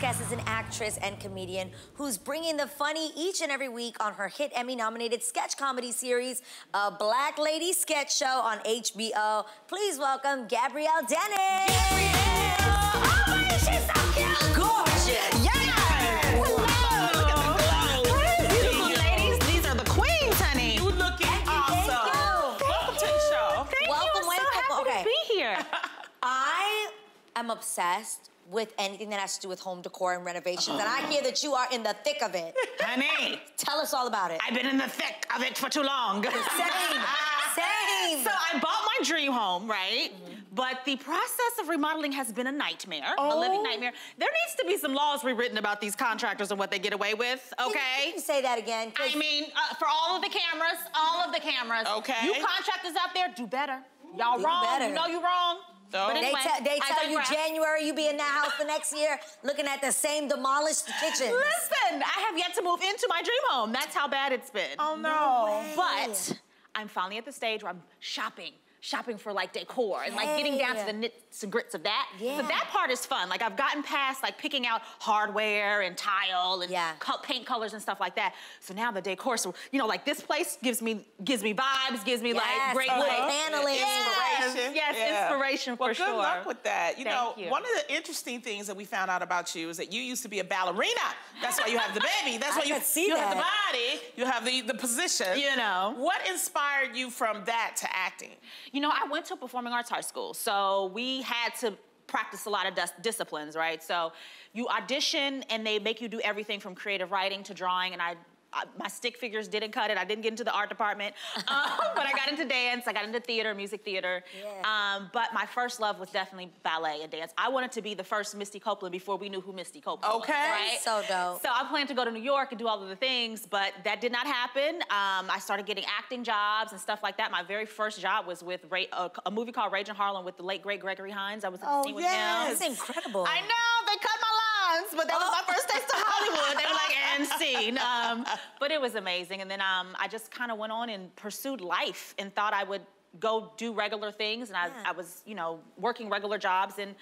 guest is an actress and comedian who's bringing the funny each and every week on her hit Emmy-nominated sketch comedy series, A Black Lady Sketch Show on HBO. Please welcome Gabrielle Dennis. Gabrielle! Oh, my, she's so cute! Gorgeous! Yes! Hello! Look at the glow. Beautiful ladies, these are the queens, honey. You looking Thank awesome. you. Welcome to the show. Thank Welcome, you. I'm so welcome. happy Okay. to be here. I am obsessed with anything that has to do with home decor and renovations, and I hear that you are in the thick of it. honey, Tell us all about it. I've been in the thick of it for too long. Same, same. So I bought my dream home, right? But the process of remodeling has been a nightmare, a living Oh. nightmare. There needs to be some laws rewritten about these contractors and what they get away with, Can okay? you say that again? I mean, uh, for all of the cameras, all of the cameras. Okay. You contractors out there, do better. Y'all wrong. better. You know you wrong. So? But They, anyway, te- they tell you digress. January you be in that house the next year looking at the same demolished kitchen. Listen, I have yet to move into my dream home. That's how bad it's been. Oh no. But I'm finally at the stage where I'm shopping. Shopping for like decor and like getting down to the nits and grits of that. Yeah. So that part is fun. Like I've gotten past like picking out hardware and tile and Yeah. co- paint colors and stuff like that. So now the decor, so you know, like this place gives me gives me vibes, gives me like great wood like paneling. Yes, Inspiration. yes, Yeah. inspiration for well, sure. good luck with that. You Thank know, you. one of the interesting things that we found out about you is that you used to be a ballerina. That's why you have the baby. That's I why you, could see you have the body, you have the, the position. You know. What inspired you from that to acting? You know, I went to a performing arts high school, so we had to practice a lot of dis- disciplines, right? So you audition and they make you do everything from creative writing to drawing, and I. I, my stick figures didn't cut it. I didn't get into the art department, um, but I got into dance. I got into theater, music theater. Yeah. Um, but my first love was definitely ballet and dance. I wanted to be the first Misty Copeland before we knew who Misty Copeland was. Okay. Right? So dope. So I planned to go to New York and do all of the things, but that did not happen. Um, I started getting acting jobs and stuff like that. My very first job was with Ray, a, a movie called Rage in Harlem with the late great Gregory Hines. I was in the Oh, scene with yes. him. That's incredible. I know they cut my lines, but that was my first taste of Hollywood. They were like, and scene. Um, but it was amazing. And then um, I just kind of went on and pursued life and thought I would go do regular things. And I, Yeah. I was, you know, working regular jobs and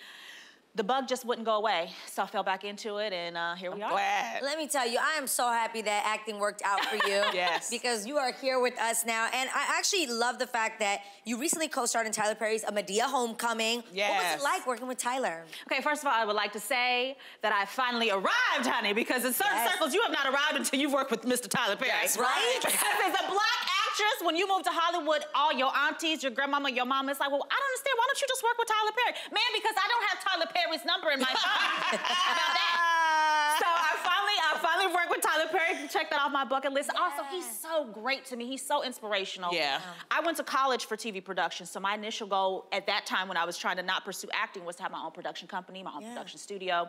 the bug just wouldn't go away. So I fell back into it and uh, here we are. Glad. Let me tell you, I am so happy that acting worked out for you. Yes. Because you are here with us now. And I actually love the fact that you recently co-starred in Tyler Perry's A Madea Homecoming. Yes. What was it like working with Tyler? Okay, first of all, I would like to say that I finally arrived, honey, because in certain Yes. circles, you have not arrived until you've worked with Mr. Tyler Perry. That's right. Because as a black actress, when you move to Hollywood, all your aunties, your grandmama, your mama, it's like, well, I don't understand. Why don't you just work with Tyler Perry? Man, because I don't have Tyler Perry's number in my phone. About that? So I finally, I finally worked with Tyler Perry. Check that off my bucket list. Also, he's so great to me. He's so inspirational. Yeah. I went to college for TV production, so my initial goal at that time when I was trying to not pursue acting was to have my own production company, my own Yeah. production studio.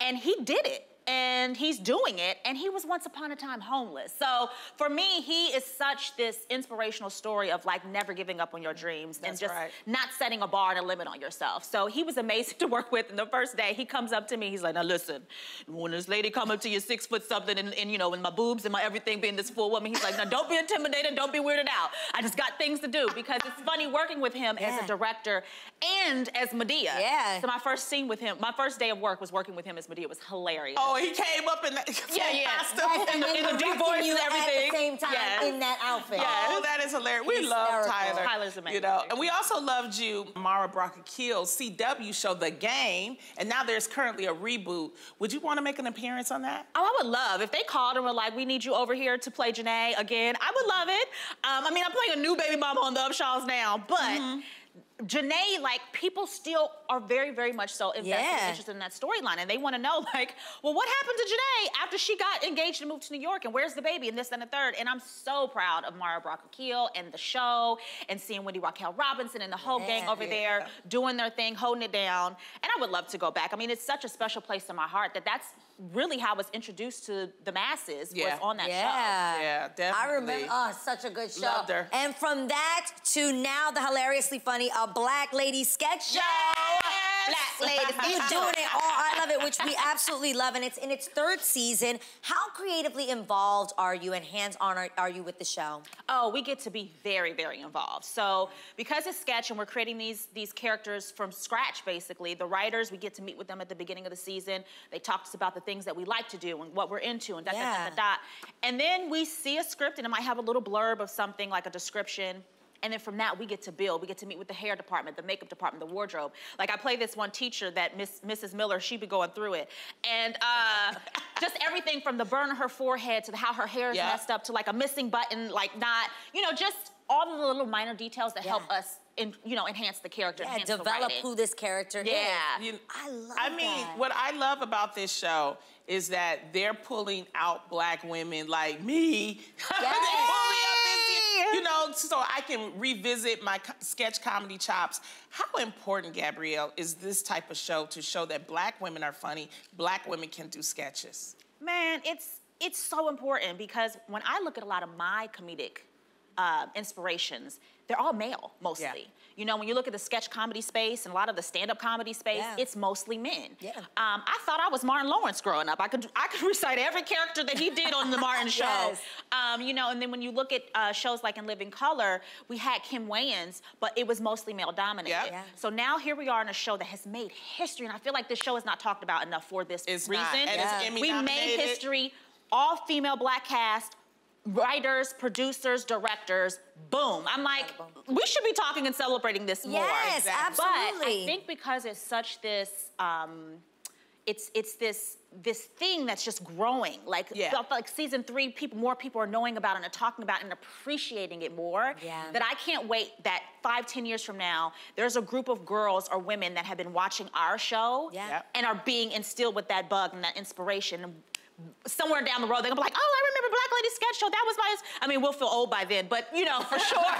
And he did it. And he's doing it, and he was once upon a time homeless. So for me, he is such this inspirational story of like never giving up on your dreams and just right. not setting a bar and a limit on yourself. So he was amazing to work with. And the first day, he comes up to me, he's like, "Now listen, when this lady come up to you six foot something, and, and you know, and my boobs and my everything being this full woman, he's like, now don't be intimidated, don't be weirded out. I just got things to do because it's funny working with him as a director and as Madea. Yeah. So my first scene with him, my first day of work was working with him as Madea. It was hilarious. Oh, he came up in that Yeah, yeah. costume. Yes, and the- then in the deep voice you and everything. At the same time Yes. in that outfit. Yes. Oh, that is hilarious. We love Tyler. Tyler's amazing. You know, and we also loved you, Mara Brock Akil, CW show The Game, and now there's currently a reboot. Would you want to make an appearance on that? Oh, I would love if they called and were like, "We need you over here to play Janae again." I would love it. Um, I mean, I'm playing a new baby mama on the Upshaws now, but Janae, like, people still are very, very much so invested Yeah. and interested in that storyline, and they want to know, like, well, what happened to Janae after she got engaged and moved to New York, and where's the baby, and this and the third. And I'm so proud of Mara Brock Akil and the show, and seeing Wendy Raquel Robinson and the whole gang Yeah. over there doing their thing, holding it down. And I would love to go back. I mean, it's such a special place in my heart that that's really how I was introduced to the masses Yeah. was on that show. Yeah. Yeah, I remember, oh, such a good show. Loved her. And from that to now, the hilariously funny A Black Lady Sketch Show. Black Lady You're doing it all. I love it, which we absolutely love. And it's in its third season. How creatively involved are you and hands-on are, are you with the show? Oh, we get to be very, very involved. So because it's sketch and we're creating these these characters from scratch, basically, the writers, we get to meet with them at the beginning of the season. They talk to us about the things that we like to do and what we're into and da da da Yeah. da da. And then we see a script and it might have a little blurb of something like a description. And then from that, we get to build. We get to meet with the hair department, the makeup department, the wardrobe. Like I play this one teacher that Miss Mrs. Miller, she be going through it, and uh, just everything from the burn on her forehead to the, how her hair is Yeah. messed up to like a missing button, like not, you know, just all the little minor details that help us, in, you know, enhance the character, Yeah, enhance develop writing. who this character Yeah. is. You- I love I mean, that. what I love about this show is that they're pulling out black women like me. they pull me up this, you know, so I can revisit my sketch comedy chops. How important, Gabrielle, is this type of show to show that black women are funny, black women can do sketches? Man, it's it's so important because when I look at a lot of my comedic uh, inspirations, they're all male mostly. Yeah. You know, when you look at the sketch comedy space and a lot of the stand-up comedy space, Yeah. it's mostly men. Yeah. Um, I thought I was Martin Lawrence growing up. I could I could recite every character that he did on the Martin Show. Yes. Um, you know, and then when you look at uh, shows like In Living Color, we had Kim Wayans, but it was mostly male dominated. Yep. Yeah. So now here we are in a show that has made history, and I feel like this show is not talked about enough for this It's reason. not, and Yeah. it's Emmy we made history, all female black cast, writers, producers, directors. Boom. I'm like, we should be talking and celebrating this more. Yes, Exactly. But. I think because it's such this, um, it's it's this this thing that's just growing. Like Yeah. felt like season three, people more people are knowing about it and are talking about it and appreciating it more. Yeah. That I can't wait that five, ten years from now, there's a group of girls or women that have been watching our show Yeah. And are being instilled with that bug and that inspiration. Somewhere down the road, they're gonna be like, oh, I remember Black Lady Sketch Show. That was my. I mean, we'll feel old by then, but you know, for sure.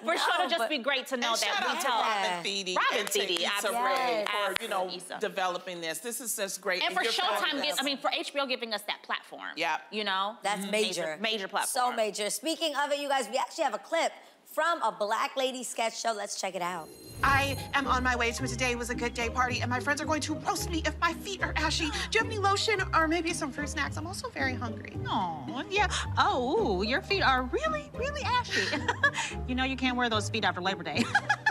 for sure, it'll just be great to know that we out tell. Robin Thede Robin to Thede, Issa absolutely. Rae for, you know, Absolutely, Issa. developing this. This is just great. And for you're proud of Showtime, this. get, I mean, for HBO giving us that platform. Yeah. You know? That's mm-hmm. major. Major, major So major. Speaking of it, you guys, we actually have a clip from a Black Lady sketch show. Let's check it out. I am on my way to a today was a good day party, and my friends are going to roast me if my feet are ashy. Do you have any lotion or maybe some fruit snacks? I'm also very hungry. Oh, yeah. Oh, your feet are really, really ashy. you know you can't wear those feet after Labor Day.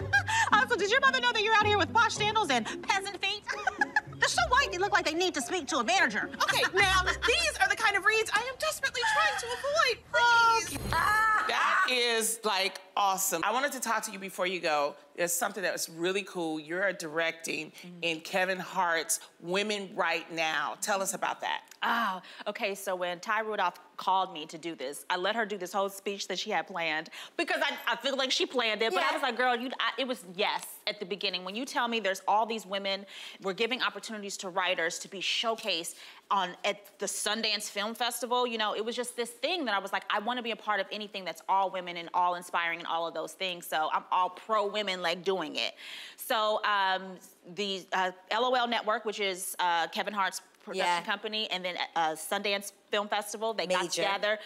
also, did your mother know that you're out here with posh sandals and peasant feet? They're so white they look like they need to speak to a manager. Okay, ma'am, these are the kind of reads I am desperately trying to avoid. Please. Oh, That is like awesome. I wanted to talk to you before you go. There's something that was really cool. You're directing mm-hmm. in Kevin Hart's Women Write Now. Tell us about that. Oh, okay. So when Ty Rudolph called me to do this, I let her do this whole speech that she had planned because I, I feel like she planned it. But Yeah. I was like, girl, you. I, it was yes at the beginning. When you tell me there's all these women, we're giving opportunities to writers to be showcased on at the Sundance Film Festival. You know, it was just this thing that I was like, I want to be a part of anything that's all women and all inspiring and all of those things. So I'm all pro women like doing it. So um, the uh, LOL Network, which is uh, Kevin Hart's production Yeah. company, and then uh, Sundance Film Festival. They got together.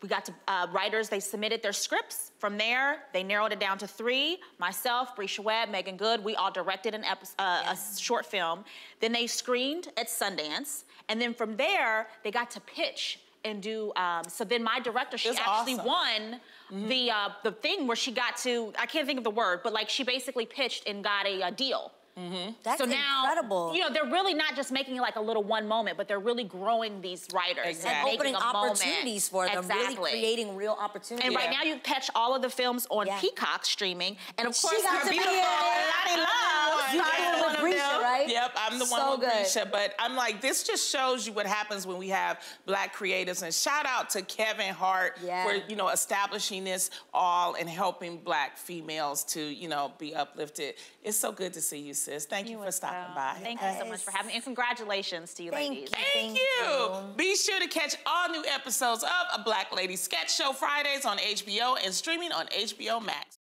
We got to uh, writers. They submitted their scripts. From there, they narrowed it down to three. Myself, Bresha Webb, Meagan Good. We all directed an uh, a short film. Then they screened at Sundance, and then from there, they got to pitch and do. Um, so then my director, she That's actually awesome. won Mm-hmm. the uh, the thing where she got to. I can't think of the word, but like she basically pitched and got a, a deal. Mm-hmm. That's so now, incredible. you know, they're really not just making it like a little one moment, but they're really growing these writers Exactly. and and opening a moment. opportunities for them, really creating real opportunities. And right now, you catch all of the films on Yeah. Peacock streaming, and of course, She course, got to be beautiful in. Loni Love. You I'm one of Risha, them. right? Yep, I'm the one So with good. Risha. But I'm like, this just shows you what happens when we have black creatives. And shout out to Kevin Hart Yeah. for you know establishing this all and helping black females to you know be uplifted. It's so good to see you, sis. Thank you, for stopping well. by. Thank you so much for having me, and congratulations to you, Thank ladies. you. Thank you. Be sure to catch all new episodes of A Black Lady Sketch Show Fridays on HBO and streaming on HBO Max.